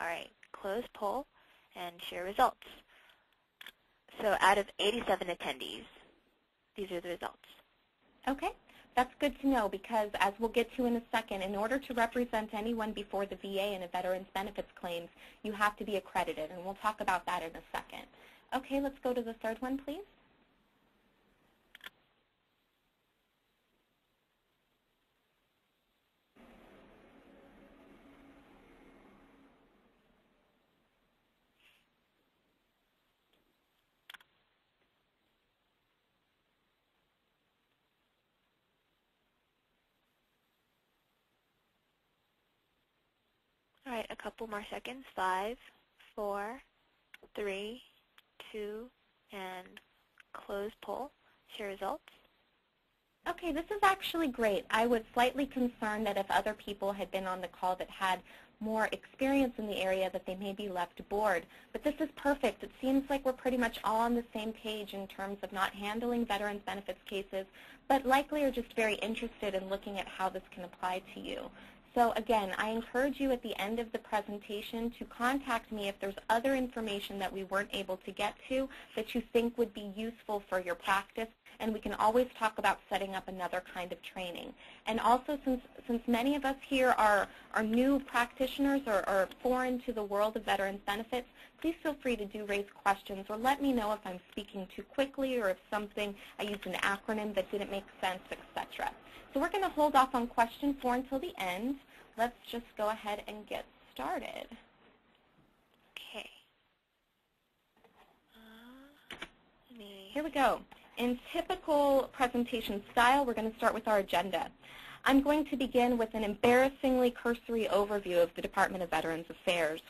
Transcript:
All right, close poll and share results. So out of 87 attendees, these are the results. Okay, that's good to know because as we'll get to in a second, in order to represent anyone before the VA in a veteran's benefits claims, you have to be accredited, and we'll talk about that in a second. Okay, let's go to the third one, please. All right, a couple more seconds. Five, four, three, two, and close poll. Share results. Okay, this is actually great. I was slightly concerned that if other people had been on the call that had more experience in the area that they may be left bored. But this is perfect. It seems like we're pretty much all on the same page in terms of not handling veterans benefits cases, but likely are just very interested in looking at how this can apply to you. So again, I encourage you at the end of the presentation to contact me if there's other information that we weren't able to get to that you think would be useful for your practice, and we can always talk about setting up another kind of training. And also, since, since many of us here are, are new practitioners or, or foreign to the world of veterans benefits, please feel free to do raise questions or let me know if I'm speaking too quickly or if something, I used an acronym that didn't make sense, etc. So we're going to hold off on question four until the end. Let's just go ahead and get started. Okay. Uh, Here we go. In typical presentation style, we're going to start with our agenda. I'm going to begin with an embarrassingly cursory overview of the Department of Veterans Affairs,